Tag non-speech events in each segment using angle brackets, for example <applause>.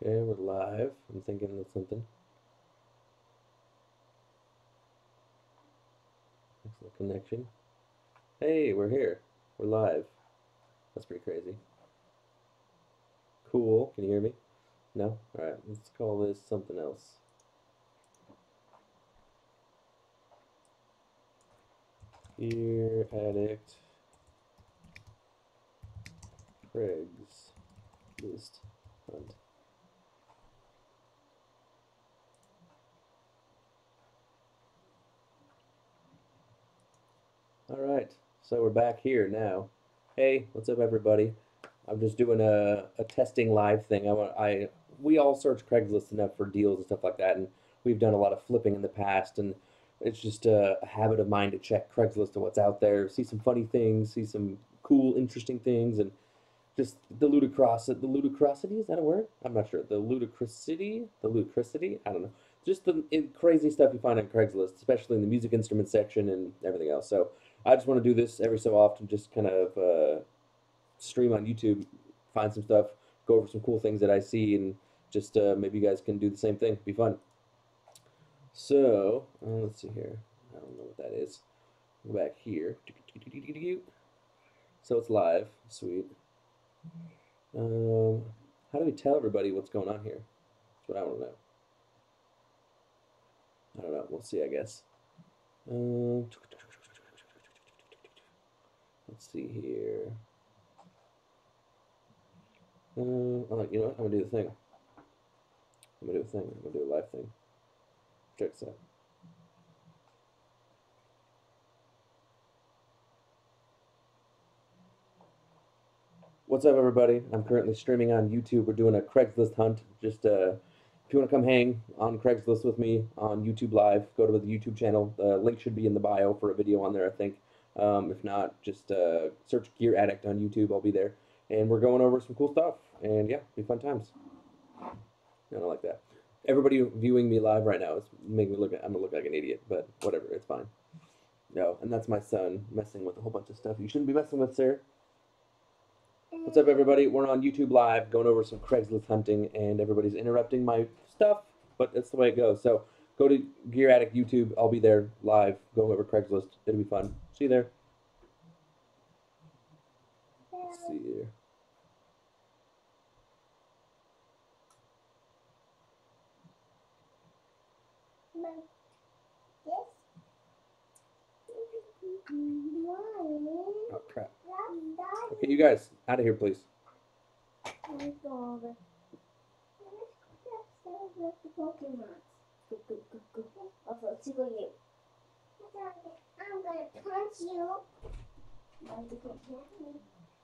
Okay, we're live. I'm thinking of something. Excellent connection. Hey, we're here. We're live. That's pretty crazy. Cool. Can you hear me? No? Alright, let's call this something else. Gear Addict Craig's List Hunt. All right, so we're back here now. Hey, what's up, everybody? I'm just doing a, a testing live thing. I I we all search Craigslist enough for deals and stuff like that, and we've done a lot of flipping in the past, and it's just a, a habit of mine to check Craigslist and what's out there, see some funny things, see some cool, interesting things, and just the ludicrosity. The ludicrosity is that a word? I'm not sure. The ludicrosity, the ludicrosity. I don't know. Just the crazy stuff you find on Craigslist, especially in the music instrument section and everything else. So I just want to do this every so often, just kind of uh, stream on YouTube, find some stuff, go over some cool things that I see, and just uh, maybe you guys can do the same thing. Be fun. So uh, let's see here. I don't know what that is. Go back here. So it's live. Sweet. Um, how do we tell everybody what's going on here? That's what I want to know. I don't know. We'll see, I guess. Um, let's see here. Oh, you know what? I'm gonna do the thing. I'm gonna do a thing. I'm gonna do a live thing. Check this out. What's up, everybody? I'm currently streaming on YouTube. We're doing a Craigslist hunt. Just uh, if you want to come hang on Craigslist with me on YouTube Live, go to the YouTube channel. The link should be in the bio for a video on there, I think. Um, if not, just uh, search Gear Addict on YouTube. I'll be there. And we're going over some cool stuff. And yeah, be fun times. I don't like that. Everybody viewing me live right now is making me look. I'm gonna look like an idiot, but whatever, it's fine. No, and that's my son messing with a whole bunch of stuff you shouldn't be messing with, sir. What's up, everybody? We're on YouTube Live going over some Craigslist hunting, and everybody's interrupting my stuff, but that's the way it goes. So go to Gear Addict YouTube. I'll be there live going over Craigslist. It'll be fun. See you there. Let's see here. Oh, crap. Okay, you guys, out of here, please. I'm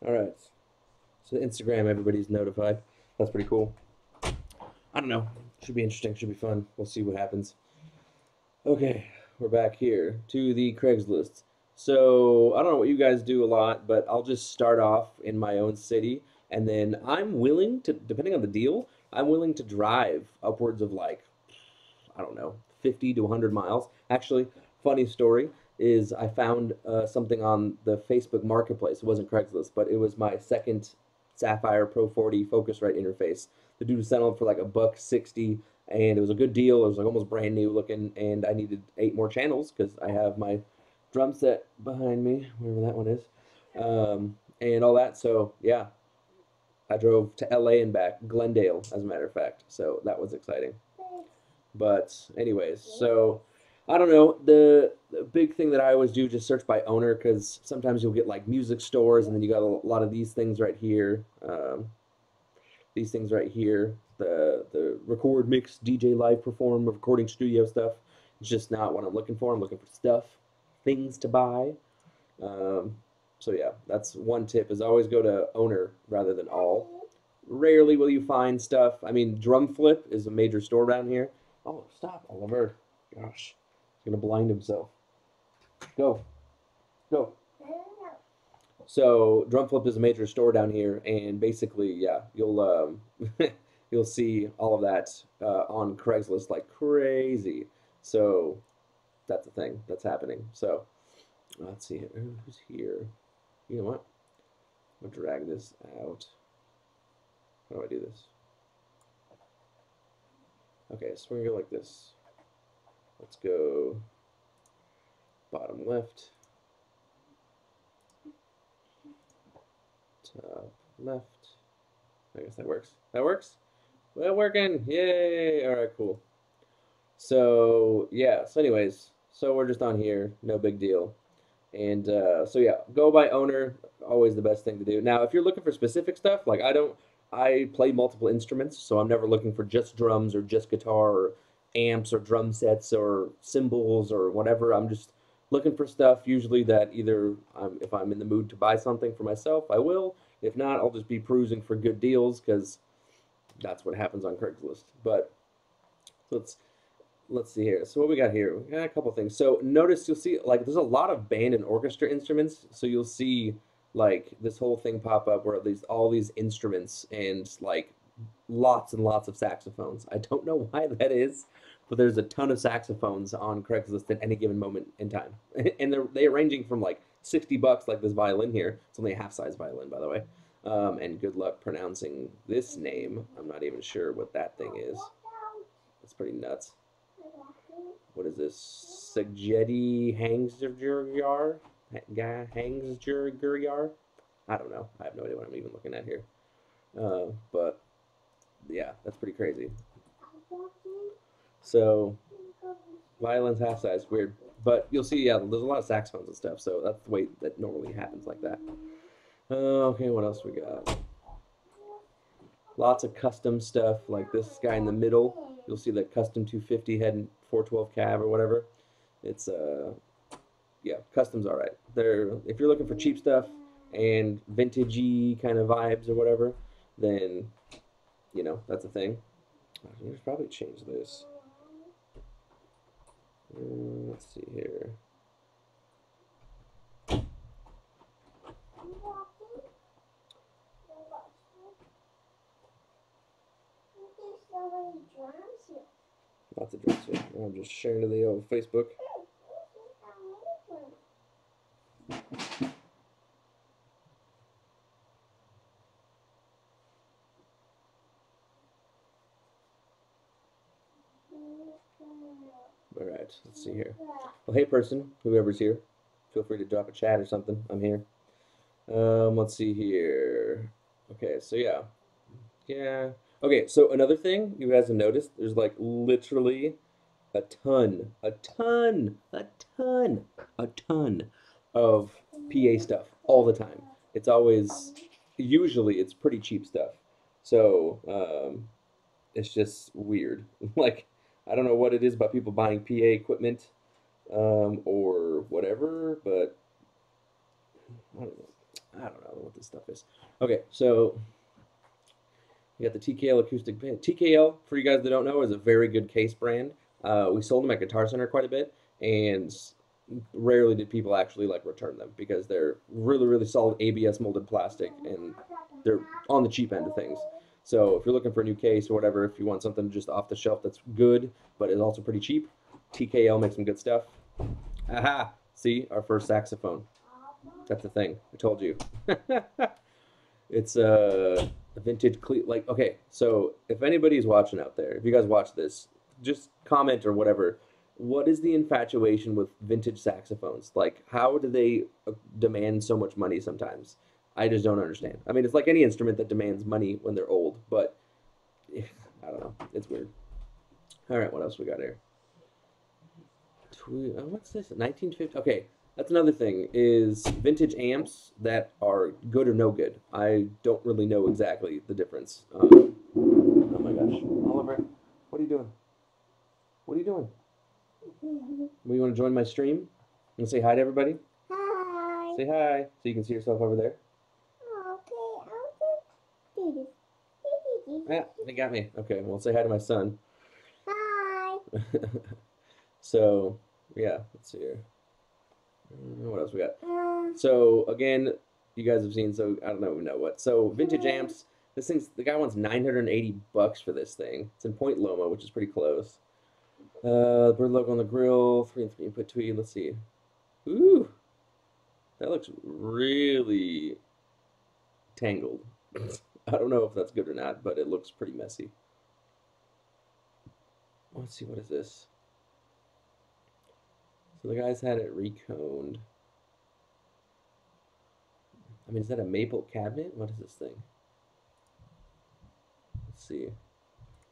All right. So Instagram, everybody's notified. That's pretty cool. I don't know. Should be interesting. Should be fun. We'll see what happens. Okay, we're back here to the Craigslist. So I don't know what you guys do a lot, but I'll just start off in my own city, and then I'm willing to, depending on the deal, I'm willing to drive upwards of like, I don't know, 50 to 100 miles. Actually, funny story is I found uh, something on the Facebook Marketplace. It wasn't Craigslist, but it was my second Saffire Pro 40 Focusrite interface. The dude settled for like a buck 60 and it was a good deal. It was like almost brand new looking, and I needed eight more channels because I have my drum set behind me, wherever that one is, um, and all that. So yeah, I drove to LA and back, Glendale, as a matter of fact. So that was exciting. But anyways, so I don't know. The, the big thing that I always do just search by owner because sometimes you'll get like music stores, and then you got a lot of these things right here. Um, these things right here, the the record, mix, DJ, live perform, recording studio stuff. It's just not what I'm looking for. I'm looking for stuff, things to buy. Um, so yeah, that's one tip: is always go to owner rather than all. Rarely will you find stuff. I mean, Drum Flip is a major store down here. Oh, stop, Oliver! Gosh, he's gonna blind himself. Go, go. <laughs> So Drum Flip is a major store down here, and basically, yeah, you'll um, <laughs> you'll see all of that uh, on Craigslist like crazy. So that's the thing that's happening. So let's see who's here. You know what? I'll drag this out. How do I do this? Okay, so we're gonna go like this. Let's go bottom left, top left. I guess that works. That works? Well, working! Yay! All right, cool. So, yeah, so anyways, so we're just on here, no big deal. And uh, so, yeah, go by owner, always the best thing to do. Now, if you're looking for specific stuff, like I don't, I play multiple instruments, so I'm never looking for just drums or just guitar or amps or drum sets or cymbals or whatever. I'm just looking for stuff usually that either um, if I'm in the mood to buy something for myself, I will. If not, I'll just be perusing for good deals because that's what happens on Craigslist. But let's let's see here. So what we got here? We got a couple things. So notice you'll see like there's a lot of band and orchestra instruments. So you'll see like this whole thing pop up where these all these instruments and like lots and lots of saxophones. I don't know <laughs> why that is, but there's a ton of saxophones on Craigslist at any given moment in time, <laughs> and they're they're ranging from like sixty bucks, like this violin here. It's only a half size violin, by the way. Um, and good luck pronouncing this name. I'm not even sure what that thing is. It's pretty nuts. What is this? Sagjeti Hangsjurgyar? Guy Hangsjurgyar? I don't know. I have no idea what I'm even looking at here. Uh, but yeah, that's pretty crazy. So violin's half size, weird. But you'll see, yeah, there's a lot of saxophones and stuff, so that's the way that normally happens like that. Uh, okay, what else we got? Lots of custom stuff, like this guy in the middle. You'll see the custom 250 head and 412 cab or whatever. It's uh, yeah, custom's all right. They're if you're looking for cheap stuff and vintagey kind of vibes or whatever, then you know that's a thing. I should probably change this. Uh, let's see here. Lots of drums here. I'm just sharing to the old Facebook. All right, let's see here. Well, hey, person, whoever's here, feel free to drop a chat or something. I'm here. Um, let's see here. Okay, so yeah, yeah. Okay, so another thing you guys have noticed, there's like literally a ton, a ton, a ton, a ton of PA stuff all the time. It's always, usually, it's pretty cheap stuff. So um, it's just weird. <laughs> like I don't know what it is about people buying PA equipment um, or whatever, but I don't know. I don't know what this stuff is. Okay, so you got the TKL acoustic band. TKL, for you guys that don't know, is a very good case brand. Uh, we sold them at Guitar Center quite a bit, and rarely did people actually like return them because they're really, really solid ABS molded plastic, and they're on the cheap end of things. So if you're looking for a new case or whatever, if you want something just off the shelf that's good but is also pretty cheap, TKL makes some good stuff. Aha! See, our first saxophone. That's the thing. I told you. <laughs> it's uh, a vintage cle like okay. So if anybody's watching out there, if you guys watch this, just comment or whatever. What is the infatuation with vintage saxophones? Like, how do they uh, demand so much money sometimes? I just don't understand. I mean, it's like any instrument that demands money when they're old, but I don't know. It's weird. All right, what else we got here? Uh, What's this? 1950. Okay, that's another thing is vintage amps that are good or no good. I don't really know exactly the difference. Um, oh my gosh, Oliver, what are you doing? What are you doing? You want to join my stream and say hi to everybody? Hi. Say hi, so you can see yourself over there. Okay, I'll just do Yeah, they got me. Okay, well, say hi to my son. Hi. <laughs> so, yeah, let's see here. Uh, What else we got? Uh, So, again, you guys have seen, so I don't know, know what. So, vintage amps. This thing's, the guy wants 980 bucks for this thing. It's in Point Loma, which is pretty close. Uh, bird logo on the grill, 3 and 3 input tweed. Let's see. Ooh, that looks really tangled. <laughs> <laughs> I don't know if that's good or not, but it looks pretty messy. let's see, what is this? So the guys had it reconed. I mean, is that a maple cabinet? What is this thing? Let's see.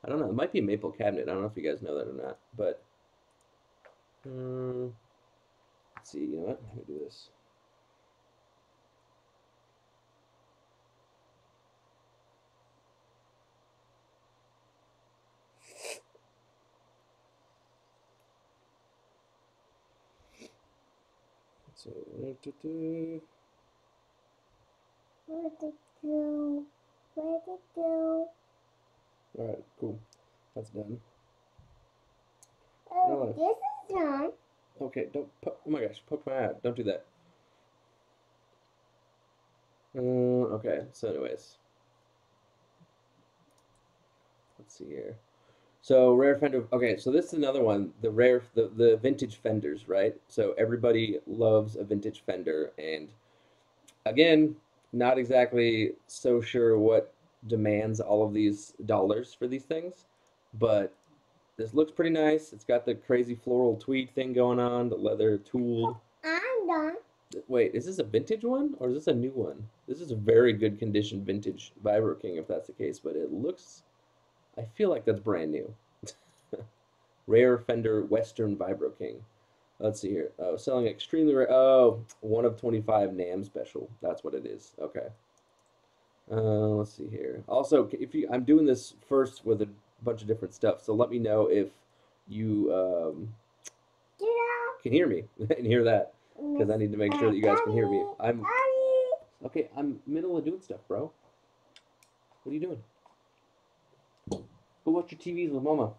I don't know. It might be a maple cabinet. I don't know if you guys know that or not, but um, let's see. You know what? Let me do this. So, Where'd it go? Where'd it go? all right, cool. That's done. Oh, No. this is done. Okay, don't. Oh my gosh, poke my eye. Don't do that. Uh, okay, so, anyways. Let's see here. So, rare fender. Okay, so this is another one. The rare, the, the vintage fenders, right? So, everybody loves a vintage fender. And again, not exactly so sure what demands all of these dollars for these things. But this looks pretty nice. It's got the crazy floral tweed thing going on, the leather tooled. I'm done. Wait, is this a vintage one or is this a new one? This is a very good condition vintage Vibro King if that's the case, but it looks I feel like that's brand new. <laughs> rare Fender Western Vibro King. Let's see here. Oh, selling extremely rare. Oh, one of 25 NAMM special. That's what it is. Okay. Uh, let's see here. Also, if you, I'm doing this first with a bunch of different stuff, so let me know if you um, can hear me <laughs> and hear that because I need to make sure that you guys can hear me. I'm okay. I'm middle of doing stuff, bro. What are you doing? Go watch your TVs with Mama.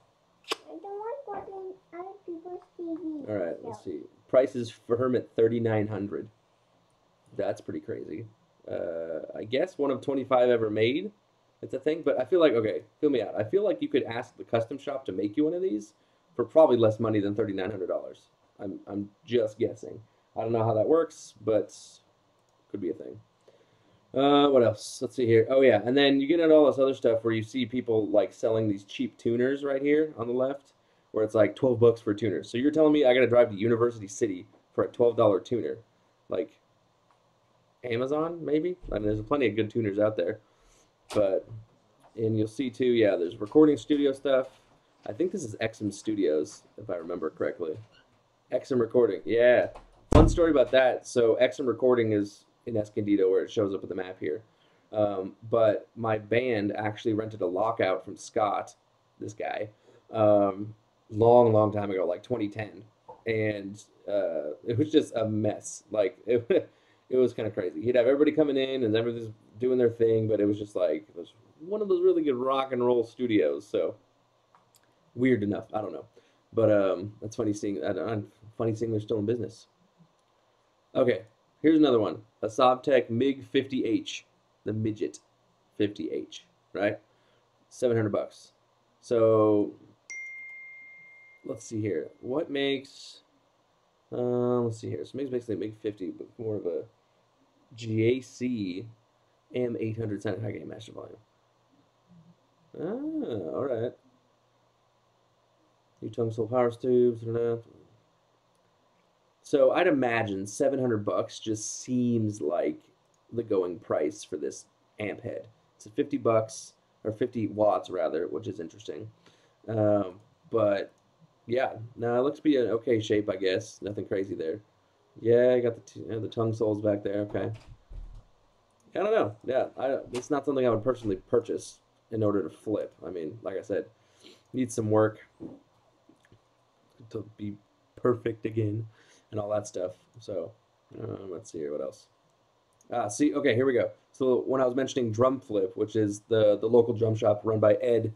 I don't want watching other people's TV. All right, let's see. Prices for Hermit thirty nine hundred. That's pretty crazy. Uh, I guess one of twenty five ever made. It's a thing, but I feel like okay, feel me out. I feel like you could ask the custom shop to make you one of these for probably less money than thirty nine hundred dollars. I'm I'm just guessing. I don't know how that works, but could be a thing. Uh, what else? Let's see here. Oh yeah, and then you get into all this other stuff where you see people like selling these cheap tuners right here on the left, where it's like twelve bucks for a tuner. So you're telling me I gotta drive to University City for a twelve dollar tuner, like Amazon maybe? I mean, there's plenty of good tuners out there, but and you'll see too. Yeah, there's recording studio stuff. I think this is Exum Studios, if I remember correctly. Exum Recording, yeah. Fun story about that. So Exum Recording is in Escondido, where it shows up with the map here. Um, but my band actually rented a lockout from Scott, this guy, um, long, long time ago, like 2010, and uh, it was just a mess. Like it, <laughs> it was kind of crazy. He'd have everybody coming in, and everybody's doing their thing, but it was just like it was one of those really good rock and roll studios. So weird enough, I don't know, but um, that's funny seeing. I don't, funny seeing they're still in business. Okay, here's another one. A Sovtek MiG 50H, the midget 50H, right? 700 bucks. So let's see here. What makes uh, let's see here. So makes basically a MiG 50, but more of a GAC M800 sound high gain master volume. Ah, all right. New Tung-Sol power tubes. So I'd imagine 700 bucks just seems like the going price for this amp head. It's 50 bucks or 50 watts rather, which is interesting. Um, but yeah, no, it looks to be an okay shape, I guess. Nothing crazy there. Yeah, I got the t- uh, the Tung-Sols back there. Okay. I don't know. Yeah, I, it's not something I would personally purchase in order to flip. I mean, like I said, needs some work to be perfect again and all that stuff. So, um, let's see here. What else? Ah, see, okay, here we go. So when I was mentioning Drum Flip, which is the the local drum shop run by Ed,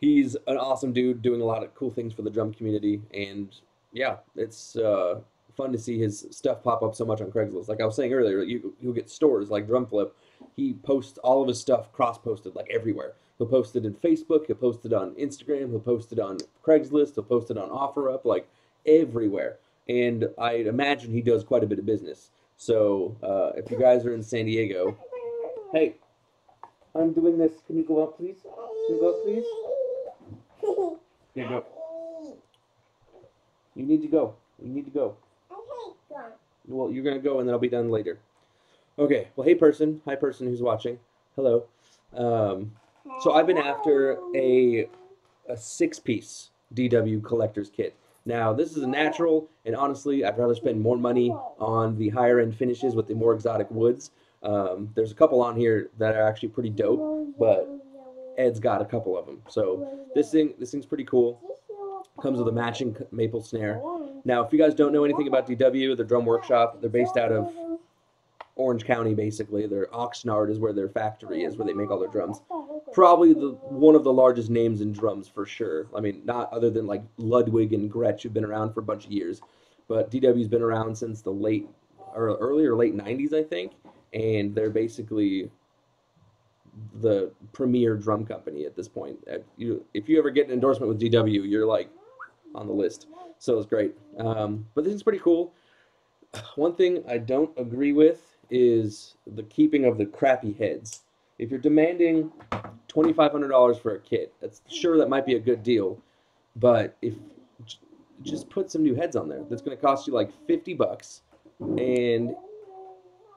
he's an awesome dude doing a lot of cool things for the drum community, and yeah, it's uh, fun to see his stuff pop up so much on Craigslist. Like I was saying earlier, you you'll get stores like Drum Flip. He posts all of his stuff cross posted like everywhere. He'll post it in Facebook. He'll post it on Instagram. He'll post it on Craigslist. He'll post it on OfferUp, like everywhere. And I imagine he does quite a bit of business. So uh, if you guys are in San Diego, hey, I'm doing this. Can you go up, please? Can you go out, please? Yeah, go. You need to go. You need to go. Hate. Well, you're gonna go, and then I'll be done later. Okay. Well, hey, person. Hi, person who's watching. Hello. Um, So I've been after a- a six-piece DW collector's kit. Now, this is a natural, and honestly, I'd rather spend more money on the higher-end finishes with the more exotic woods. Um, there's a couple on here that are actually pretty dope. but Ed's got a couple of them. So this thing, this thing's pretty cool. Comes with a matching maple snare. Now, if you guys don't know anything about DW, the drum workshop, they're based out of Orange County, basically. Their Oxnard is where their factory is, where they make all their drums. Probably the one of the largest names in drums for sure. I mean, not other than like Ludwig and Gretsch, who've been around for a bunch of years, but DW's been around since the late or early or late '90s, I think, and they're basically the premier drum company at this point. If you ever get an endorsement with DW, you're like on the list. So it's great. Um, but this is pretty cool. One thing I don't agree with is the keeping of the crappy heads. If you're demanding twenty five hundred dollars for a kit, that's sure that might be a good deal, but if just put some new heads on there, that's going to cost you like fifty bucks, and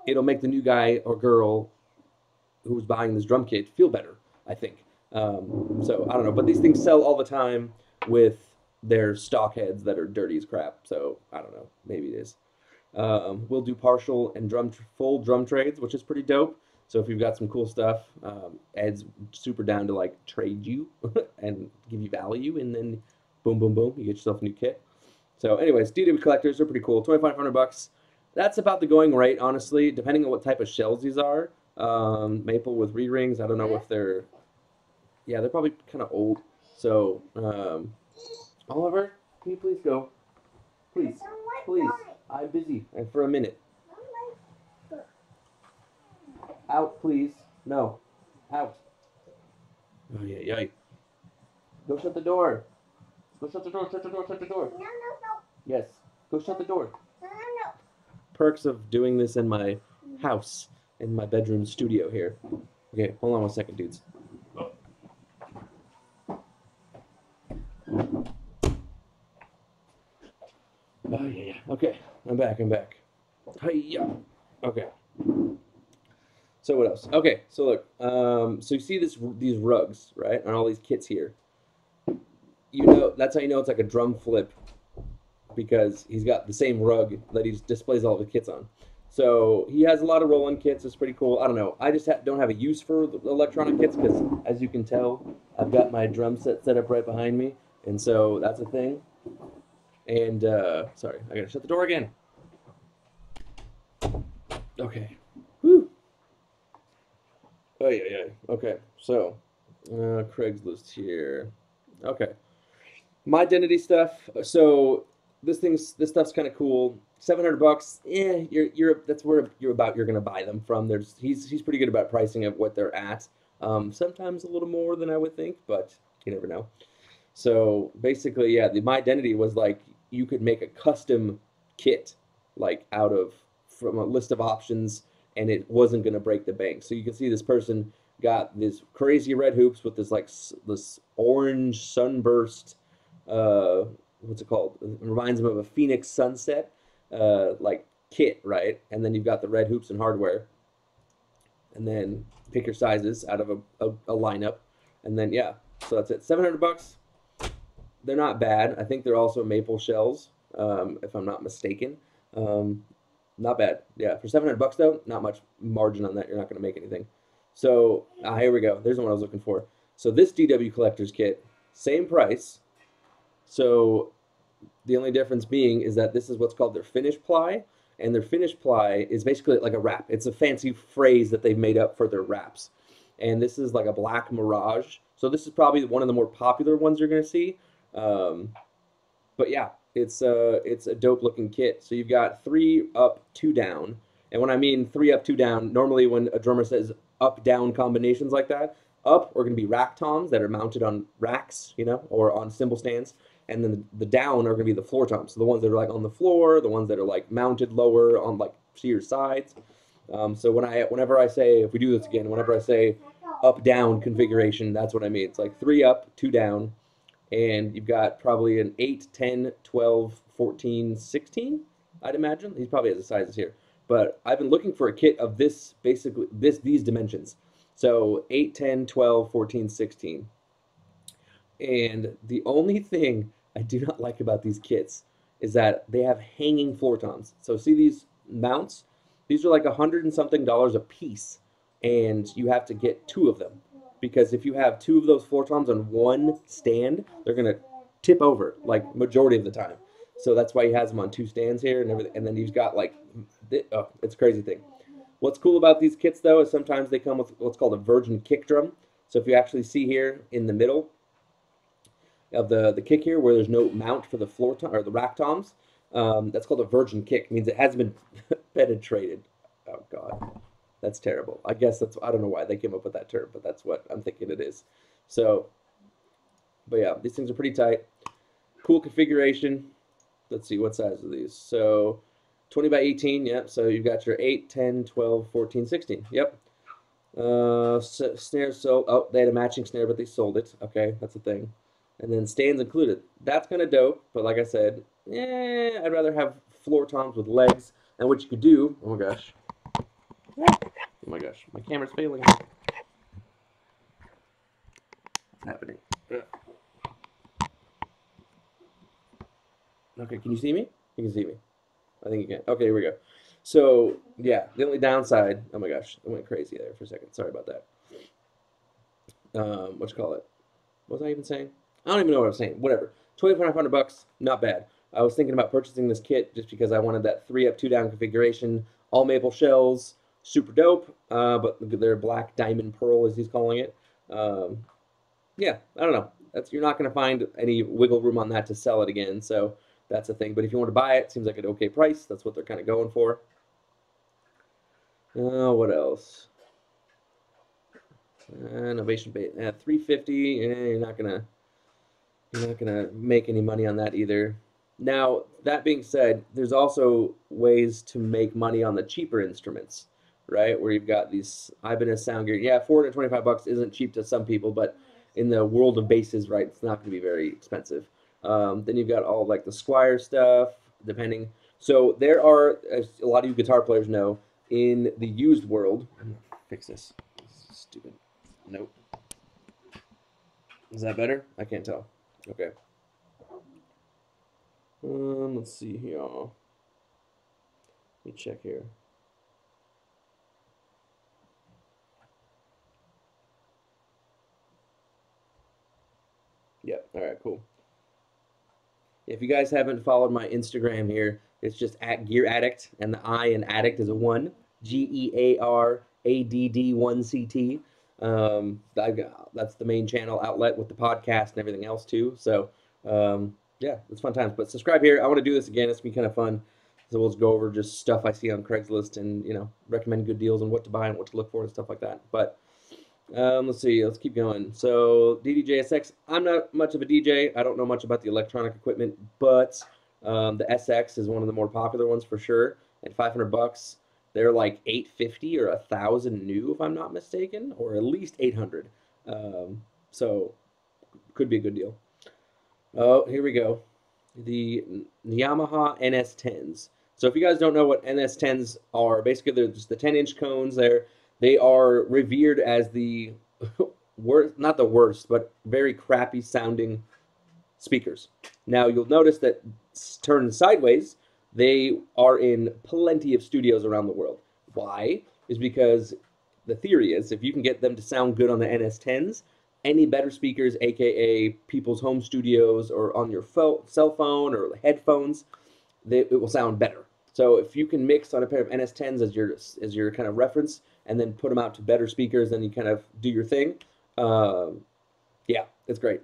it'll make the new guy or girl who's buying this drum kit feel better. I think. Um, so I don't know, but these things sell all the time with their stock heads that are dirty as crap. So I don't know, maybe it is. Um, we'll do partial and drum full drum trades, which is pretty dope. So if you've got some cool stuff, um, Ed's super down to like trade you <laughs> and give you value, and then boom, boom, boom, you get yourself a new kit. So, anyways, DW collectors are pretty cool. Twenty five hundred bucks. That's about the going rate, honestly. Depending on what type of shells these are, um, maple with re rings. I don't know if they're, yeah, they're probably kind of old. So, um, Oliver, can you please go? Please, please. I'm busy and for a minute. Out, please. No. Out. Oh, yeah, yeah. Go shut the door. Go shut the door, shut the door, shut the door. No, no, no, Yes. Go shut the door. no, no, no. Perks of doing this in my house, in my bedroom studio here. Okay, hold on one second, dudes. Oh, yeah, yeah. Okay, I'm back, I'm back. Hi-ya. Okay. So what else? Okay, so look, um, so you see this these rugs, right, on all these kits here. You know, that's how you know it's like a drum flip, because he's got the same rug that he displays all the kits on. So he has a lot of roll-on kits. It's pretty cool. I don't know. I just ha- don't have a use for the electronic kits because, as you can tell, I've got my drum set set up right behind me, and so that's a thing. And uh, sorry, I gotta shut the door again. Okay. Oh yeah, yeah. Okay, so uh, Craigslist here. Okay, my identity stuff. So this thing's this stuff's kind of cool. Seven hundred bucks. Yeah, you're you're that's where you're about. You're gonna buy them from. There's he's he's pretty good about pricing of what they're at. Um, sometimes a little more than I would think, but you never know. So basically, yeah, the my identity was like you could make a custom kit like out of from a list of options and it wasn't going to break the bank. So you can see this person got this crazy red hoops with this like this orange sunburst. Uh, what's it called? It reminds them of a Phoenix sunset, uh, like kit, right? And then you've got the red hoops and hardware. And then pick your sizes out of a, a, a lineup, and then yeah, so that's it. Seven hundred bucks. They're not bad. I think they're also maple shells, um, if I'm not mistaken. Um, not bad. Yeah, for 700 bucks though, not much margin on that. You're not going to make anything. So ah, here we go. There's the one I was looking for. So this DW collector's kit, same price. So the only difference being is that this is what's called their finish ply, and their finish ply is basically like a wrap. It's a fancy phrase that they've made up for their wraps, and this is like a black mirage. So this is probably one of the more popular ones you're going to see. Um, but yeah, it's a it's a dope looking kit. So you've got three up, two down, and when I mean three up, two down, normally when a drummer says up down combinations like that, up are going to be rack toms that are mounted on racks, you know, or on cymbal stands, and then the, the down are going to be the floor toms, so the ones that are like on the floor, the ones that are like mounted lower on like to your sides. Um, so when I whenever I say if we do this again, whenever I say up down configuration, that's what I mean. It's like three up, two down, and you've got probably an 8, 10, 12, 14, 16, I'd imagine. He's probably has the sizes here. But I've been looking for a kit of this, basically, this these dimensions. So 8, 10, 12, 14, 16. And the only thing I do not like about these kits is that they have hanging floor toms. So see these mounts? These are like a hundred and something dollars a piece, and you have to get two of them because if you have two of those floor toms on one stand, they're gonna tip over like majority of the time. So that's why he has them on two stands here and everything. And then he's got like, oh, it's a crazy thing. What's cool about these kits though is sometimes they come with what's called a virgin kick drum. So if you actually see here in the middle, of the, the kick here where there's no mount for the floor tom or the rack toms. Um, that's called a virgin kick. It means it hasn't been <laughs> penetrated. Oh god, that's terrible. I guess that's I don't know why they came up with that term, but that's what I'm thinking it is. So, but yeah, these things are pretty tight. Cool configuration. Let's see what size are these. So 20 by 18, yep. So you've got your 8, 10, 12, 14, 16. Yep. Uh, snare so oh they had a matching snare, but they sold it. Okay, that's a thing and then stands included. That's kind of dope, but like I said, eh, I'd rather have floor toms with legs. And what you could do, oh my gosh, oh my gosh, my camera's failing. What's happening? Okay, can you see me? You can see me. I think you can. Okay, here we go. So, yeah, the only downside, oh my gosh, I went crazy there for a second. Sorry about that. Um, what you call it? What was I even saying? I don't even know what I was saying. Whatever. Twenty five hundred bucks, not bad. I was thinking about purchasing this kit just because I wanted that three up, two down configuration, all maple shells, super dope. Uh, but they're black diamond pearl, as he's calling it. Um, yeah, I don't know. That's you're not going to find any wiggle room on that to sell it again. So that's a thing. But if you want to buy it, seems like an okay price. That's what they're kind of going for. Uh, what else? Uh, innovation bait. at 350. Eh, you're not gonna you're not going to make any money on that either. Now, that being said, there's also ways to make money on the cheaper instruments, right? Where you've got these Ibanez sound gear. Yeah, 425 bucks isn't cheap to some people, but in the world of basses, right, it's not going to be very expensive. Um, then you've got all like the Squier stuff, depending. So there are, as a lot of you guitar players know, in the used world. fix this. this stupid. Nope. Is that better? I can't tell. Okay. Um, let's see here. Let me check here. Yep. All right. Cool. If you guys haven't followed my Instagram here, it's just at Gear Addict, and the I in Addict is a one. G E A R A D D one C T. Um, that's the main channel outlet with the podcast and everything else too. So um, yeah, it's fun times. But subscribe here. I want to do this again. It's been kind of fun. So we'll just go over just stuff I see on Craigslist and you know recommend good deals and what to buy and what to look for and stuff like that. But um, let's see. Let's keep going. So DDJ-SX. I'm not much of a DJ. I don't know much about the electronic equipment, but um, the SX is one of the more popular ones for sure. At 500 bucks, they're like 850 or a thousand new, if I'm not mistaken, or at least 800. Um, so could be a good deal. Oh, here we go. The Yamaha NS10s. So if you guys don't know what NS10s are, basically they're just the 10 inch cones. There, they are revered as the <laughs> worst, not the worst, but very crappy sounding speakers. Now you'll notice that turned sideways, they are in plenty of studios around the world. Why? Is because the theory is if you can get them to sound good on the NS10s, any better speakers, aka people's home studios or on your cell phone or headphones, they, it will sound better. So if you can mix on a pair of NS10s as your as your kind of reference, and then put them out to better speakers, then you kind of do your thing. Um, yeah, it's great.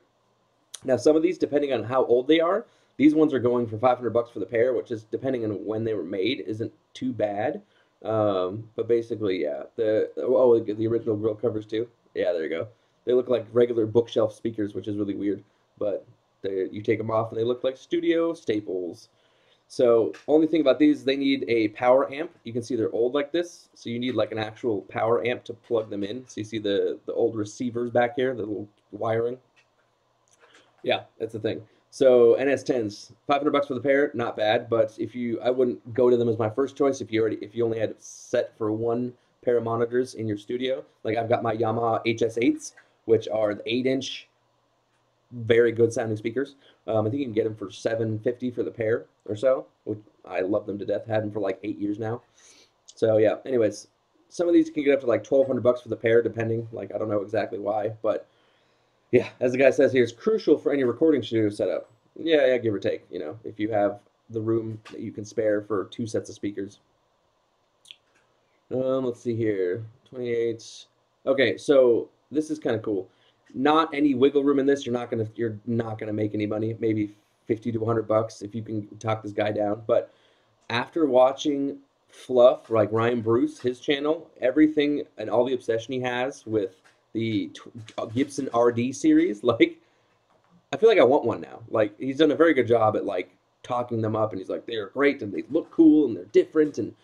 Now some of these, depending on how old they are, these ones are going for 500 bucks for the pair, which is depending on when they were made, isn't too bad. Um, but basically, yeah. The oh, the original grill covers too. Yeah, there you go. They look like regular bookshelf speakers, which is really weird. But they, you take them off and they look like studio staples. So only thing about these, they need a power amp. You can see they're old like this, so you need like an actual power amp to plug them in. So you see the the old receivers back here, the little wiring. Yeah, that's the thing. So NS10s, 500 bucks for the pair, not bad. But if you, I wouldn't go to them as my first choice if you already, if you only had set for one pair of monitors in your studio. Like I've got my Yamaha HS8s, which are the eight inch, very good sounding speakers. Um, I think you can get them for 750 for the pair or so. Which I love them to death. Had them for like eight years now. So yeah. Anyways, some of these can get up to like 1200 bucks for the pair, depending. Like I don't know exactly why, but yeah, as the guy says here, it's crucial for any recording studio setup. Yeah, yeah, give or take. You know, if you have the room that you can spare for two sets of speakers. Um, let's see here, 28. Okay, so this is kind of cool. Not any wiggle room in this. You're not gonna you're not gonna make any money. Maybe 50 to 100 bucks if you can talk this guy down. But after watching Fluff, like Ryan Bruce, his channel, everything and all the obsession he has with the uh, Gibson RD series. <laughs> Like, I feel like I want one now. Like, he's done a very good job at like talking them up, and he's like, they're great and they look cool and they're different, and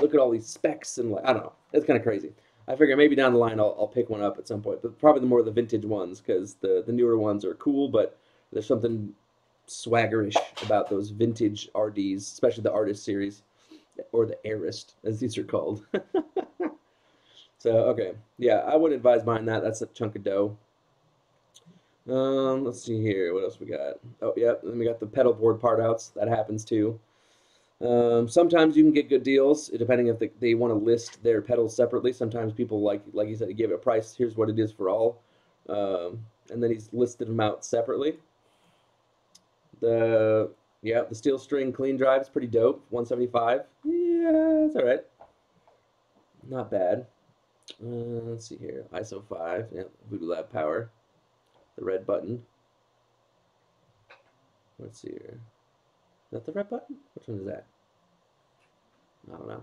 look at all these specs and like I don't know. It's kind of crazy. I figure maybe down the line I'll, I'll pick one up at some point, but probably the more the vintage ones because the the newer ones are cool, but there's something swaggerish about those vintage RDs, especially the Artist series or the Arist as these are called. <laughs> So okay, yeah, I would advise buying that. That's a chunk of dough. Um, let's see here. What else we got? Oh, yeah, then we got the pedal board part outs. That happens too. Um, sometimes you can get good deals, depending if they, they want to list their pedals separately. Sometimes people like, like you said, give it a price. Here's what it is for all, um, and then he's listed them out separately. The yeah, the steel string clean drive is pretty dope. 175. Yeah, it's all right. Not bad. Uh, let's see here. ISO 5. Yeah, Voodoo Lab Power. The red button. Let's see here. Is that the red button? Which one is that? I don't know.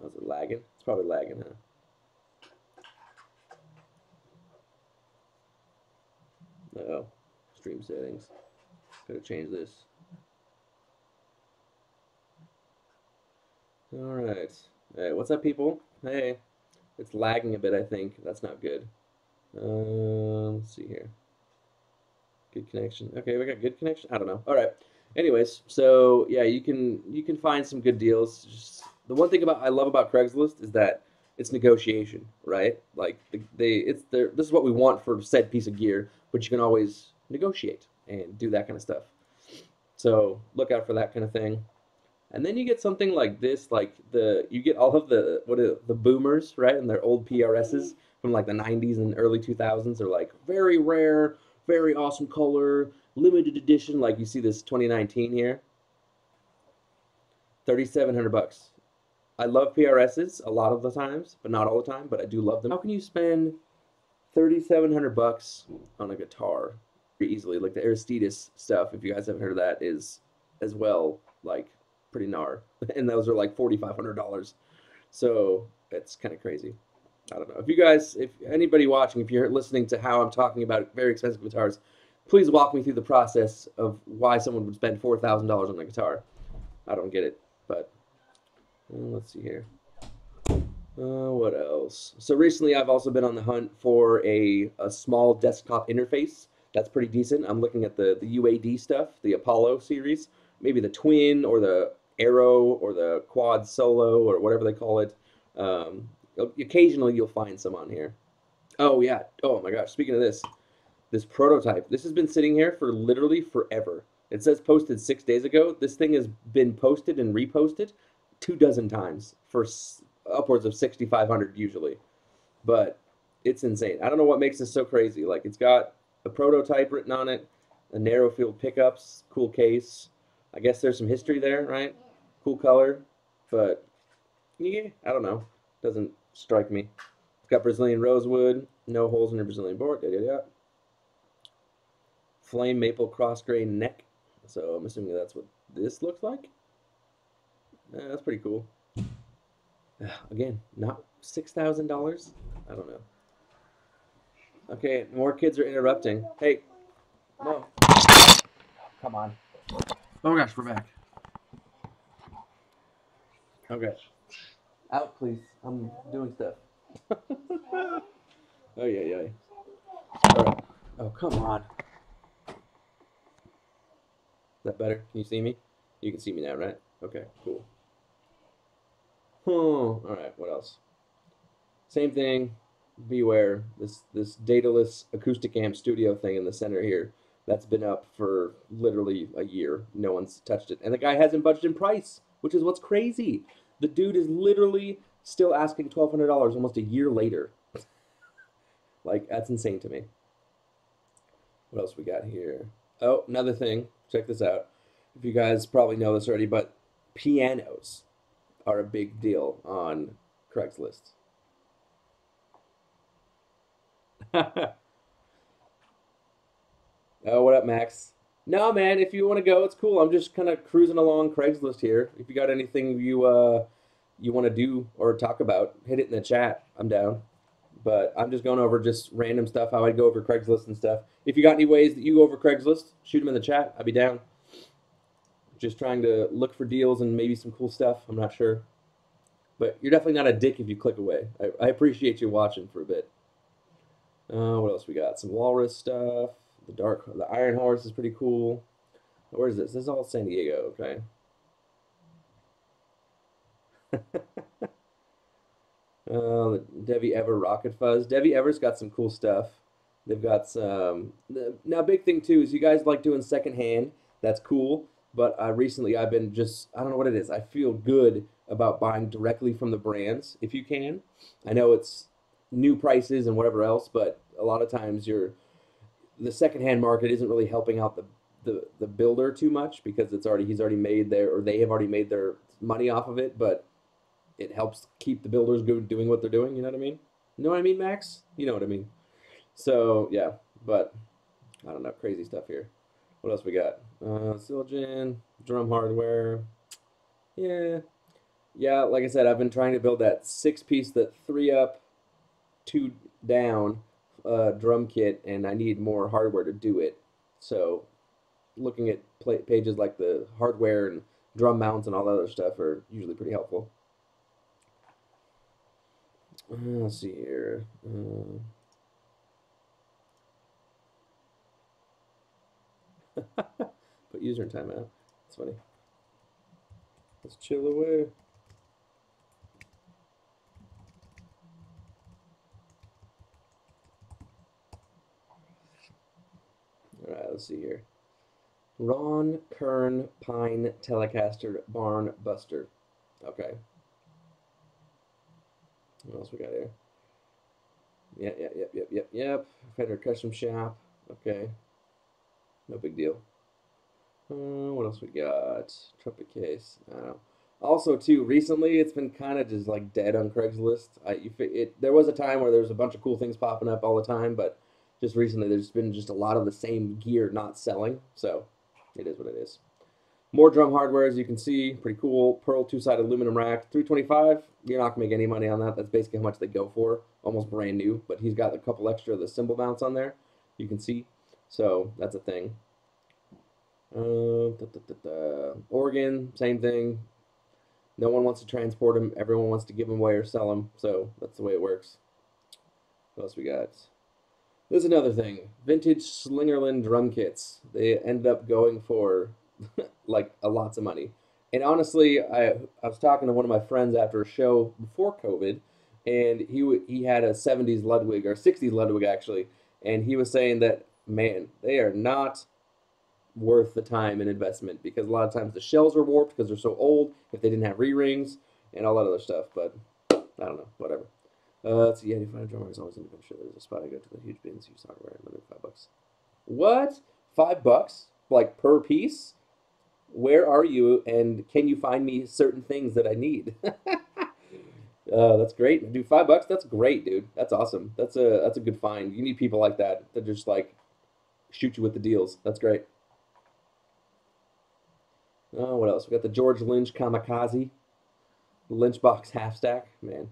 How's it lagging? It's probably lagging, huh? Uh oh. Stream settings. Gotta change this. All right. Hey, what's up, people? Hey, it's lagging a bit. I think that's not good. Um, let's see here. Good connection. Okay, we got good connection. I don't know. All right. Anyways, so yeah, you can you can find some good deals. Just, the one thing about I love about Craigslist is that it's negotiation, right? Like the, they, it's the this is what we want for said piece of gear, but you can always negotiate and do that kind of stuff. So look out for that kind of thing. And then you get something like this, like the you get all of the what are the boomers, right? And their old PRSs mm-hmm. from like the 90s and early 2000s are like very rare, very awesome color, limited edition. Like you see this 2019 here, 3,700 bucks. I love PRSs a lot of the times, but not all the time. But I do love them. How can you spend 3,700 bucks on a guitar easily? Like the Aristides stuff, if you guys haven't heard of that, is as well like pretty gnar, <laughs> and those are like forty five hundred dollars. So it's kind of crazy. I don't know if you guys, if anybody watching, if you're listening to how I'm talking about very expensive guitars, please walk me through the process of why someone would spend four thousand dollars on a guitar. I don't get it, but uh, let's see here. Uh, what else? So recently, I've also been on the hunt for a, a small desktop interface. That's pretty decent. I'm looking at the the UAD stuff, the Apollo series, maybe the Twin or the Arrow or the Quad Solo or whatever they call it. Um, occasionally you'll find some on here. Oh yeah. Oh my gosh. Speaking of this, this prototype. This has been sitting here for literally forever. It says posted six days ago. This thing has been posted and reposted two dozen times for upwards of 6,500 usually. But it's insane. I don't know what makes this so crazy. Like it's got a prototype written on it, a narrow field pickups, cool case. I guess there's some history there, right? cool color, but yeah, I don't know. Doesn't strike me. It's got Brazilian rosewood, no holes in your Brazilian board. Yeah, yeah, yeah. Flame maple cross grain neck. So I'm assuming that's what this looks like. That's pretty cool. Again, not six thousand dollars. I don't know. Okay, more kids are interrupting. Hey, no. Come on. Oh my gosh, we're back. Oh okay. Out, please. I'm doing stuff. oh, yeah, yeah. Right. Oh, come on. Is that better? Can you see me? You can see me now, right? Okay, cool. Hmm. All right. What else? Same thing. Beware this this dataless acoustic amp studio thing in the center here. That's been up for literally a year. No one's touched it, and the guy hasn't budged in price, which is what's crazy. The dude is literally still asking twelve hundred dollars almost a year later. <laughs> like that's insane to me. What else we got here? Oh, another thing. Check this out. If you guys probably know this already, but pianos are a big deal on Craigslist. <laughs> oh, what up, Max? No, man. If you want to go, it's cool. I'm just kind of cruising along Craigslist here. If you got anything you uh you want to do or talk about, hit it in the chat. I'm down. But I'm just going over just random stuff, how I'd go over Craigslist and stuff. If you got any ways that you go over Craigslist, shoot them in the chat. I'd be down. Just trying to look for deals and maybe some cool stuff. I'm not sure. But you're definitely not a dick if you click away. I, I appreciate you watching for a bit. Uh, what else we got? Some walrus stuff. The dark, the iron horse is pretty cool. Where is this? This is all San Diego. Okay. <laughs> uh, Devi Ever Rocket Fuzz. Devi Ever's got some cool stuff. They've got some. Now, big thing too is you guys like doing secondhand. That's cool. But uh, recently, I've been just I don't know what it is. I feel good about buying directly from the brands if you can. I know it's new prices and whatever else, but a lot of times you're the secondhand market isn't really helping out the, the the builder too much because it's already he's already made their or they have already made their money off of it, but it helps keep the builders go doing what they're doing. You know what I mean? You know what I mean, Max? You know what I mean. So yeah, but I don't know, crazy stuff here. What else we got? Uh, Silgen, drum hardware. Yeah, yeah. Like I said, I've been trying to build that six piece, that three up, two down uh, drum kit, and I need more hardware to do it. So, looking at pages like the hardware and drum mounts and all that other stuff are usually pretty helpful. Uh, let's see here. Uh, <laughs> Put user in timeout. That's funny. Let's chill away. Alright, let's see here. Ron Kirn Pine Telecaster Barn Buster. Okay. What else we got here? Yeah, yeah, yep, yep, yep, yep. Fender Custom Shop. Okay. No big deal. Uh, what else we got? Trumpet case. I don't know. Also, too, recently it's been kind of just like dead on Craigslist. I, it, there was a time where there was a bunch of cool things popping up all the time, but just recently there's been just a lot of the same gear not selling. So it is what it is. More drum hardware, as you can see, pretty cool. Pearl two-sided aluminum rack, 325. You're not gonna make any money on that. That's basically how much they go for, almost brand new. But he's got a couple extra of the cymbal mounts on there. You can see, so that's a thing. Uh, da, da, da, Organ, same thing. No one wants to transport them. Everyone wants to give them away or sell them. So that's the way it works. What else we got? There's another thing. Vintage Slingerland drum kits. They end up going for <laughs> like a lots of money. And honestly, I I was talking to one of my friends after a show before COVID, and he he had a 70s Ludwig or 60s Ludwig actually, and he was saying that man, they are not worth the time and investment because a lot of times the shells are warped because they're so old if they didn't have re-rings and all that other stuff. But I don't know, whatever. Uh, see. Yeah, you find a drummer is always in the There's a spot I go to the huge bins. You Use hardware. Another five bucks. What? Five bucks? Like per piece? Where are you? And can you find me certain things that I need? <laughs> uh, that's great. Dude, five bucks. That's great, dude. That's awesome. That's a that's a good find. You need people like that that just like shoot you with the deals. That's great. Oh, what else? We got the George Lynch Kamikaze, Lynch box half stack. Man,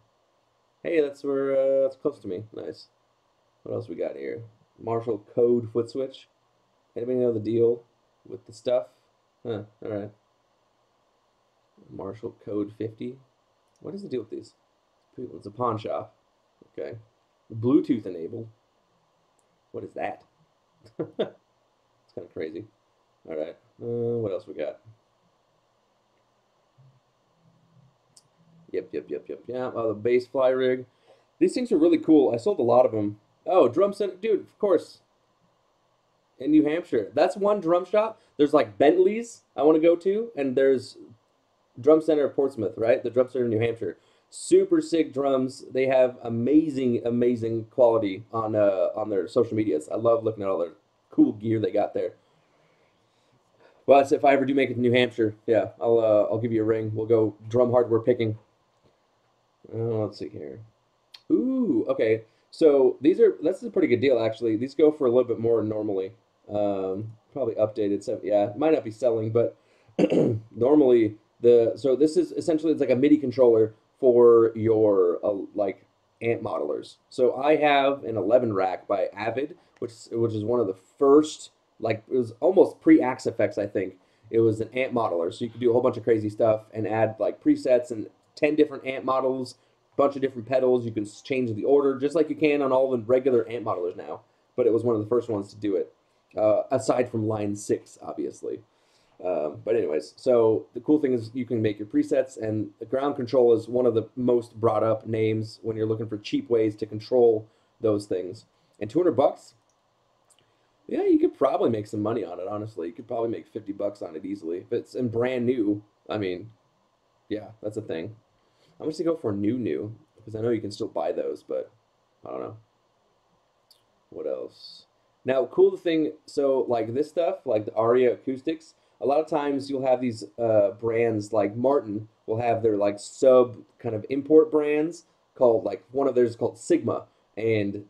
hey, that's where uh, that's close to me. Nice. What else we got here? Marshall Code foot switch. Anybody know the deal with the stuff? Huh. All right. Marshall Code 50. What is the deal with these? It's a pawn shop. Okay. Bluetooth enabled. What is that? <laughs> it's kind of crazy. All right. Uh, what else we got? Yep, yep, yep, yep, yeah. Oh, the bass fly rig. These things are really cool. I sold a lot of them. Oh, drum center, dude. Of course. In New Hampshire, that's one drum shop. There's like Bentley's I want to go to, and there's Drum Center of Portsmouth, right? The Drum Center in New Hampshire. Super sick drums. They have amazing, amazing quality on uh, on their social medias. I love looking at all their cool gear they got there. Well, that's if I ever do make it to New Hampshire. Yeah, I'll uh, I'll give you a ring. We'll go drum hardware picking. Uh, let's see here. Ooh, okay. So these are this is a pretty good deal actually. These go for a little bit more normally. Um, probably updated. So yeah, might not be selling, but <clears throat> normally the so this is essentially it's like a MIDI controller for your uh, like amp modelers. So I have an 11 rack by Avid, which which is one of the first like it was almost pre Axe-Fx I think. It was an amp modeler, so you could do a whole bunch of crazy stuff and add like presets and 10 different amp models, bunch of different pedals. You can change the order just like you can on all the regular amp modelers now. But it was one of the first ones to do it, uh, aside from Line 6, obviously. Um, but anyways, so the cool thing is you can make your presets, and the ground control is one of the most brought up names when you're looking for cheap ways to control those things. And 200 bucks, yeah, you could probably make some money on it. Honestly, you could probably make 50 bucks on it easily if it's in brand new. I mean, yeah, that's a thing. How gonna go for new new? Because I know you can still buy those, but I don't know. What else? Now, cool thing. So like this stuff, like the Aria acoustics a lot of times you'll have these uh, brands like Martin will have their like sub kind of import brands called like one of theirs is called Sigma and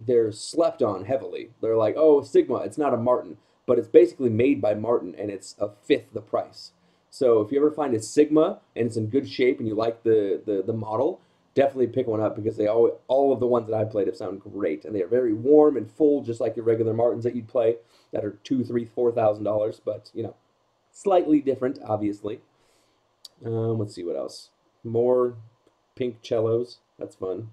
they're slept on heavily. They're like, oh, Sigma, it's not a Martin, but it's basically made by Martin and it's a fifth the price. So if you ever find a Sigma and it's in good shape and you like the, the, the model, definitely pick one up because they all, all of the ones that I played have sound great and they are very warm and full, just like your regular Martins that you'd play that are two, three, four thousand dollars. But you know, Slightly different, obviously. Um, let's see what else. More pink cellos. That's fun.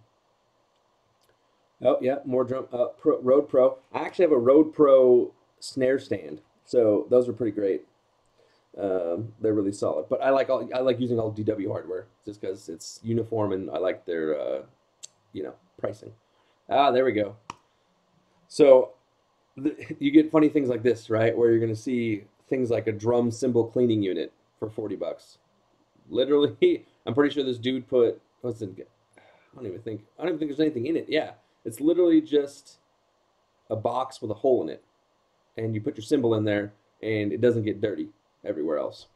Oh, yeah, more drum. Uh, Pro, Road Pro. I actually have a Road Pro snare stand. So those are pretty great. Um, they're really solid. But I like all I like using all DW hardware just because it's uniform and I like their uh, you know pricing. Ah, there we go. So the, you get funny things like this, right? Where you're going to see things like a drum cymbal cleaning unit for 40 bucks. Literally, <laughs> I'm pretty sure this dude put, what's in, I don't even think, I don't even think there's anything in it. Yeah, it's literally just a box with a hole in it. And you put your cymbal in there and it doesn't get dirty everywhere else.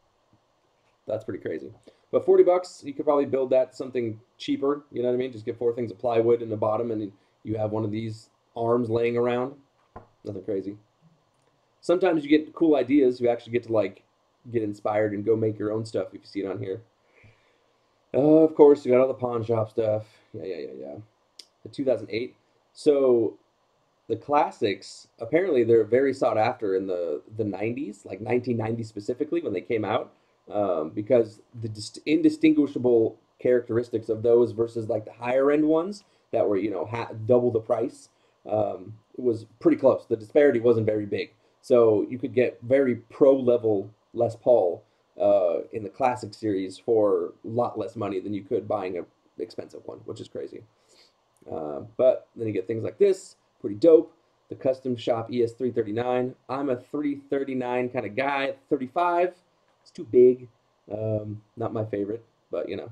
That's pretty crazy. But 40 bucks, you could probably build that something cheaper. You know what I mean? Just get four things of plywood in the bottom and you have one of these arms laying around. Nothing crazy sometimes you get cool ideas. You actually get to like get inspired and go make your own stuff if you see it on here. Uh, of course, you got all the pawn shop stuff. Yeah, yeah, yeah, yeah. The 2008. So the classics apparently they're very sought after in the the 90s, like 1990 specifically when they came out, um, because the dist- indistinguishable characteristics of those versus like the higher end ones that were you know ha- double the price um, was pretty close. The disparity wasn't very big. So you could get very pro level Les Paul uh, in the classic series for a lot less money than you could buying an expensive one, which is crazy. Uh, but then you get things like this, pretty dope. The Custom Shop ES339. I'm a 339 kind of guy. 35, it's too big. Um, not my favorite, but you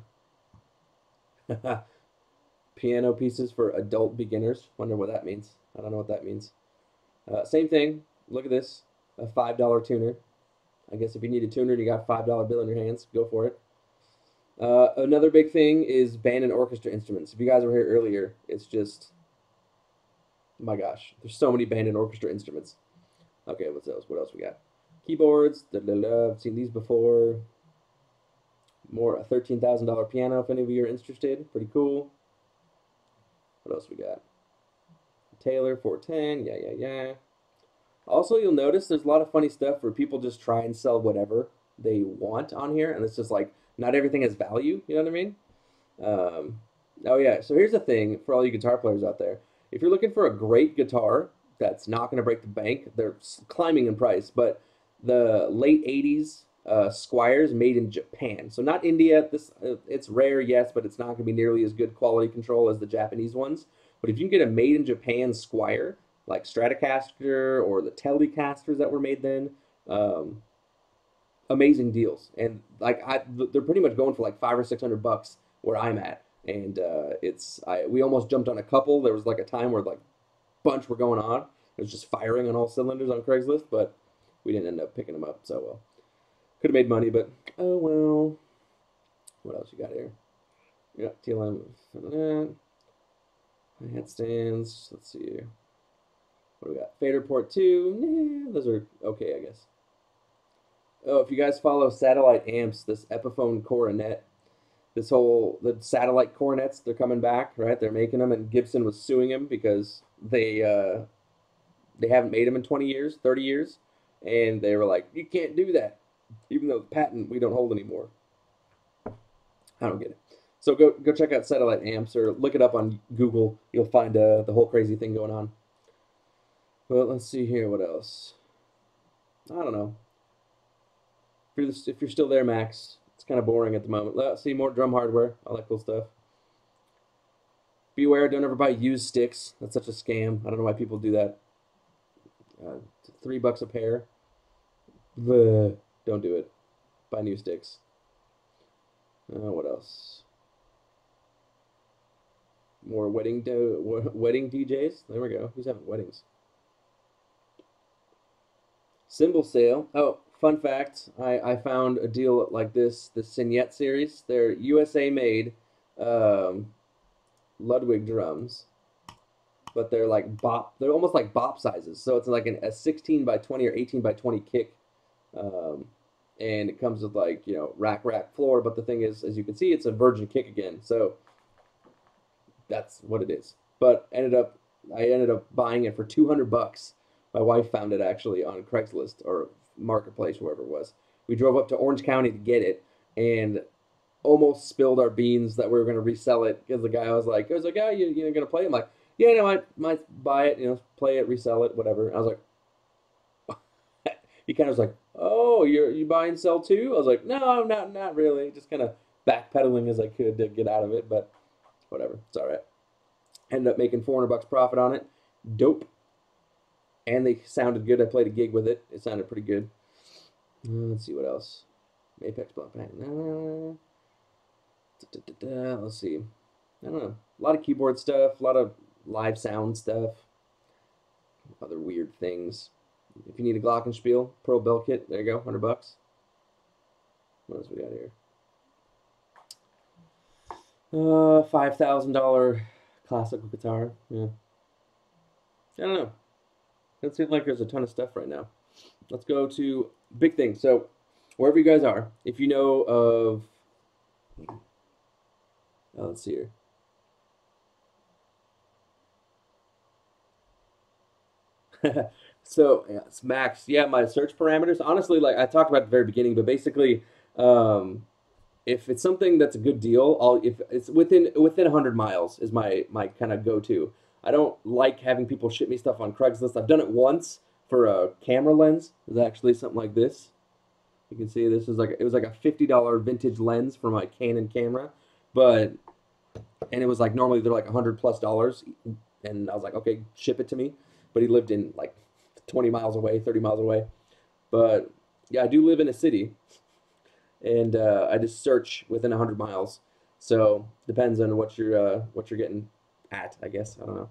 know. <laughs> Piano pieces for adult beginners. Wonder what that means. I don't know what that means. Uh, same thing, Look at this, a $5 tuner. I guess if you need a tuner and you got a $5 bill in your hands, go for it. Uh, another big thing is band and orchestra instruments. If you guys were here earlier, it's just, my gosh, there's so many band and orchestra instruments. Okay, what's else? What else we got? Keyboards. Da, da, da, I've seen these before. More a thirteen thousand dollar piano. If any of you are interested, pretty cool. What else we got? Taylor 410. Yeah, yeah, yeah. Also, you'll notice there's a lot of funny stuff where people just try and sell whatever they want on here, and it's just like not everything has value. You know what I mean? Um, oh yeah. So here's the thing for all you guitar players out there: if you're looking for a great guitar that's not going to break the bank. They're climbing in price, but the late 80s uh, Squiers made in Japan. So not India. This uh, it's rare, yes, but it's not going to be nearly as good quality control as the Japanese ones. But if you can get a made in Japan Squier, like Stratocaster or the Telecasters that were made then, um, amazing deals. And like I, they're pretty much going for like five or six hundred bucks where I'm at. And uh, it's I we almost jumped on a couple. There was like a time where like bunch were going on. It was just firing on all cylinders on Craigslist, but we didn't end up picking them up. So well, could have made money, but oh well. What else you got here? Got TLM for that. Headstands. Let's see here. What do we got? FaderPort two. Nah, those are okay, I guess. Oh, if you guys follow satellite amps, this Epiphone coronet, this whole the satellite coronets, they're coming back, right? They're making them, and Gibson was suing him because they uh, they haven't made them in 20 years, 30 years, and they were like, you can't do that, even though the patent we don't hold anymore. I don't get it. So go go check out satellite amps or look it up on Google. You'll find uh, the whole crazy thing going on. But let's see here. What else? I don't know. If you're, if you're still there, Max, kind of boring at the moment. Let's see more drum hardware. All that cool stuff. Beware, don't ever buy used sticks. That's such a scam. I don't know why people do that. Uh, three bucks a pair. Bleh. Don't do it. Buy new sticks. Uh, what else? More wedding wedding DJs. There we go. Who's having weddings? Cymbal sale. Oh, fun fact. I, I found a deal like this, the Signette series. They're USA made um, Ludwig drums, but they're like bop. They're almost like bop sizes. So it's like an, a 16 by 20 or 18 by 20 kick. Um, and it comes with like, you know, rack, rack, floor. But the thing is, as you can see, it's a virgin kick again. So that's what it is. But ended up, I ended up buying it for 200 bucks. My wife found it actually on Craigslist or Marketplace, wherever it was. We drove up to Orange County to get it and almost spilled our beans that we were going to resell it because the guy was like, "I was like, oh, you you going to play?" I'm like, "Yeah, no, I might buy it, you know, play it, resell it, whatever." I was like, <laughs> he kind of was like, "Oh, you're you buy and sell too?" I was like, "No, not not really. Just kind of backpedaling as I could to get out of it, but whatever, it's all right." Ended up making 400 bucks profit on it. Dope and they sounded good. I played a gig with it. It sounded pretty good. Uh, let's see what else. Apex Block Bang. Let's see. I don't know. A lot of keyboard stuff. A lot of live sound stuff. Other weird things. If you need a Glockenspiel Pro Bell kit, there you go. Hundred bucks. What else we got here? Uh, five thousand dollar classical guitar. Yeah. I don't know. It seems like there's a ton of stuff right now. Let's go to big thing. So, wherever you guys are, if you know of, oh, let's see here. <laughs> so yeah, it's max. Yeah, my search parameters. Honestly, like I talked about at the very beginning, but basically, um, if it's something that's a good deal, I'll if it's within within 100 miles is my my kind of go to. I don't like having people ship me stuff on Craigslist. I've done it once for a camera lens. It's actually something like this. You can see this is like it was like a fifty dollar vintage lens for my Canon camera, but and it was like normally they're like a hundred plus dollars, and I was like, okay, ship it to me. But he lived in like twenty miles away, thirty miles away. But yeah, I do live in a city, and uh, I just search within a hundred miles. So depends on what you're uh, what you're getting at, I guess. I don't know.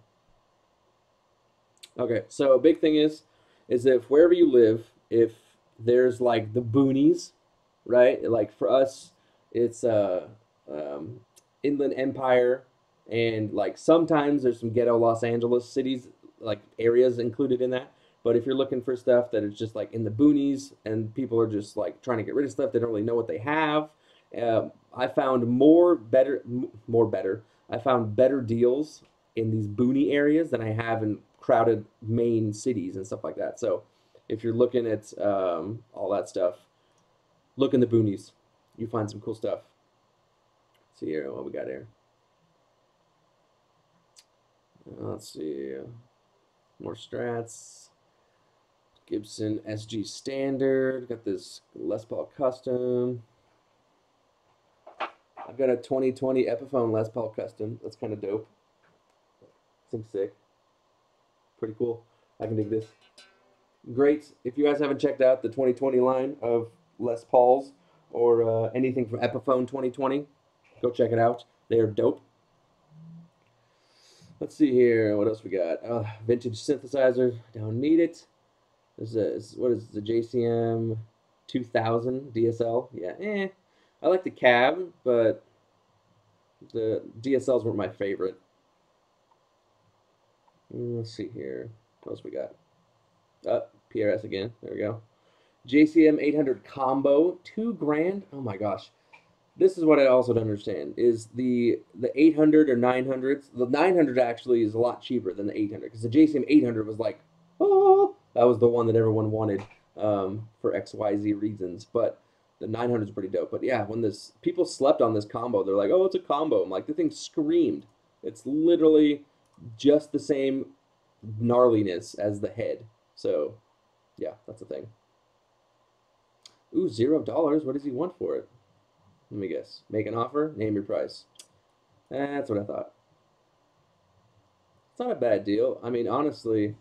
Okay, so a big thing is, is if wherever you live, if there's like the boonies, right? Like for us, it's uh, um, Inland Empire, and like sometimes there's some ghetto Los Angeles cities, like areas included in that. But if you're looking for stuff that is just like in the boonies and people are just like trying to get rid of stuff, they don't really know what they have. Uh, I found more better, more better. I found better deals in these boony areas than I have in crowded main cities and stuff like that. So if you're looking at um, all that stuff, look in the boonies. You find some cool stuff. Let's see here what we got here. Uh, Let's see. More strats. Gibson SG Standard. Got this Les Paul Custom. I've got a 2020 Epiphone Les Paul Custom. That's kind of dope. Seems sick. Pretty cool. I can dig this. Great. If you guys haven't checked out the 2020 line of Les Pauls or uh, anything from Epiphone 2020, go check it out. They are dope. Let's see here. What else we got? Uh, vintage synthesizer. Don't need it. There's a what is the JCM 2000 DSL? Yeah, eh. I like the cab, but the DSLs weren't my favorite. Mm, Let's see here. What else we got? Uh, PRS again. There we go. JCM 800 combo, two grand. Oh my gosh. This is what I also don't understand is the the 800 or 900s. The 900 actually is a lot cheaper than the 800 because the JCM 800 was like, oh, that was the one that everyone wanted um, for X Y Z reasons. But the 900 is pretty dope. But yeah, when this people slept on this combo, they're like, oh, it's a combo. I'm like, the thing screamed. It's literally just the same gnarliness as the head. So, yeah, that's the thing. Ooh, zero dollars. What does he want for it? Let me guess. Make an offer. Name your price. That's what I thought. It's not a bad deal. I mean, honestly.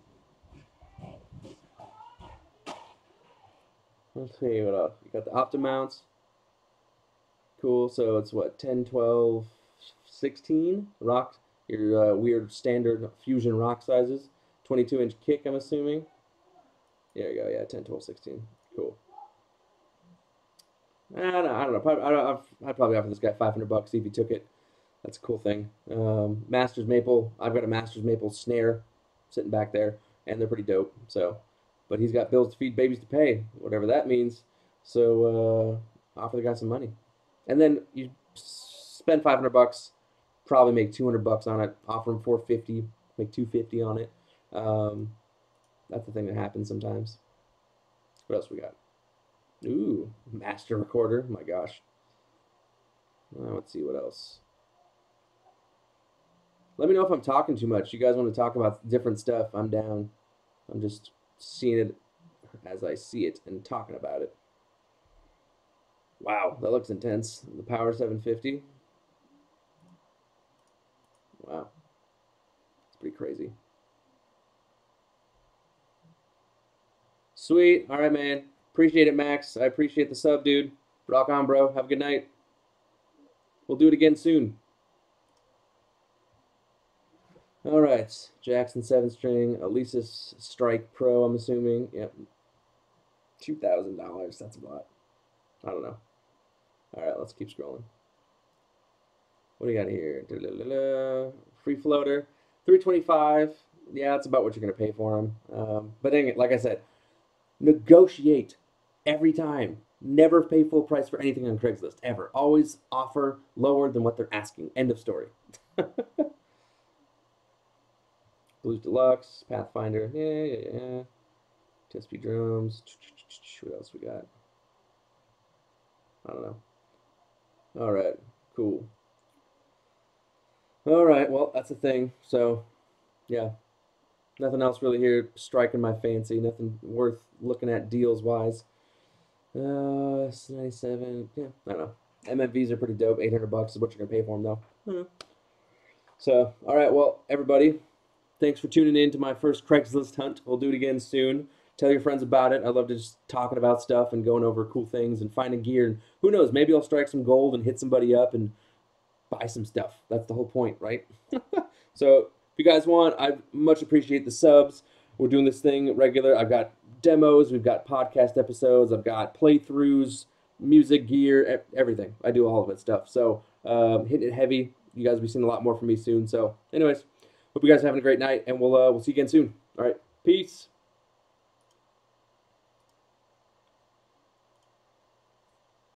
Let's see what else. You got the Optomounts. Cool. So it's what 10, 12, 16 rock. Your uh, weird standard fusion rock sizes. 22 inch kick. I'm assuming. There you go. Yeah, 10, 12, 16. Cool. I don't know. I don't know. Probably, I don't, I'd, probably offer this guy 500 bucks if he took it. That's a cool thing. Um, Masters Maple. I've got a Masters Maple snare sitting back there, and they're pretty dope. So, but he's got bills to feed, babies to pay, whatever that means. So, uh, offer the guy some money, and then you spend 500 bucks, probably make 200 bucks on it. Offer him 450, make 250 on it. Um, that's the thing that happens sometimes. What else we got? Ooh, master recorder. My gosh. Uh, let's see what else. Let me know if I'm talking too much. You guys want to talk about different stuff? I'm down. I'm just seeing it as I see it and talking about it. Wow, that looks intense. The Power 750. Wow. It's pretty crazy. Sweet. All right, man. Appreciate it, Max. I appreciate the sub, dude. Rock on, bro. Have a good night. We'll do it again soon. All right. Jackson 7 string. Alesis Strike Pro, I'm assuming. Yep. $2,000. That's a lot. I don't know. All right, let's keep scrolling. What do you got here? Da-la-la-la. Free floater. 325 Yeah, that's about what you're going to pay for them. Um, but it, like I said, negotiate every time. Never pay full price for anything on Craigslist, ever. Always offer lower than what they're asking. End of story. <laughs> Blues Deluxe, Pathfinder, yeah, yeah, yeah. TSP drums. What else we got? I don't know. All right, cool. All right, well, that's a thing. So, yeah, nothing else really here striking my fancy. Nothing worth looking at deals wise. Uh, 97. Yeah, I don't know. MMVs are pretty dope. 800 bucks is what you're gonna pay for them, though. Hmm. So, all right, well, everybody, thanks for tuning in to my first Craigslist hunt. We'll do it again soon. Tell your friends about it. I love just talking about stuff and going over cool things and finding gear. And who knows, maybe I'll strike some gold and hit somebody up and buy some stuff. That's the whole point, right? <laughs> so if you guys want, I much appreciate the subs. We're doing this thing regular. I've got demos, we've got podcast episodes, I've got playthroughs, music gear, everything. I do all of it stuff. So um, hitting it heavy. You guys will be seeing a lot more from me soon. So, anyways, hope you guys are having a great night, and we'll uh, we'll see you again soon. All right, peace.